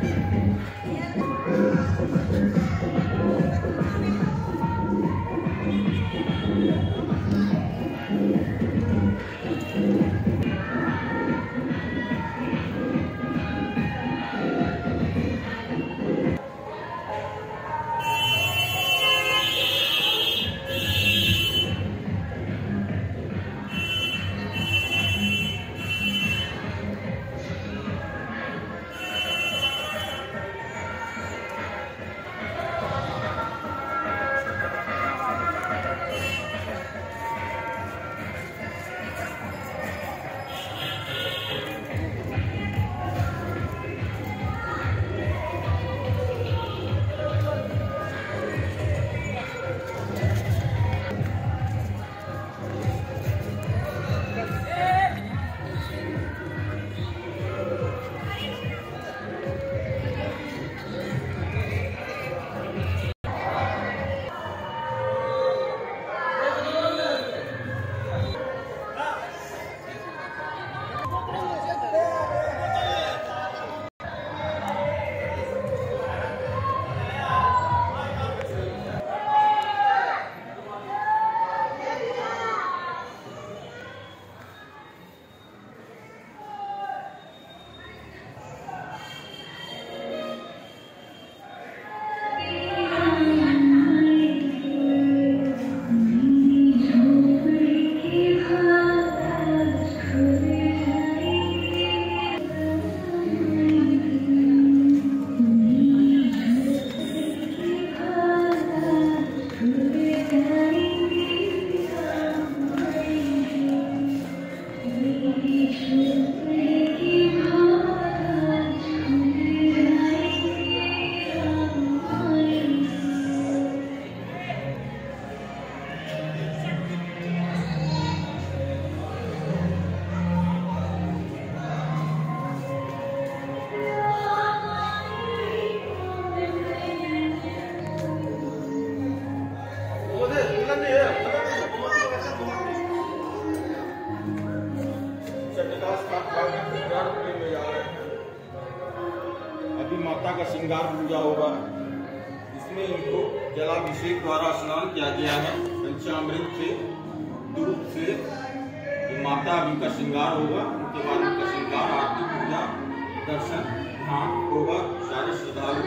Yeah. good. माता का श्रृंगार पूजा होगा। इसमें इनको जलाभिषेक द्वारा स्नान किया गया है। पंचामृत से दूध से माता जी का श्रृंगार होगा। उनके बाद उनका श्रृंगार, आरती, पूजा, दर्शन, ध्यान, होगा। सारे श्रद्धालु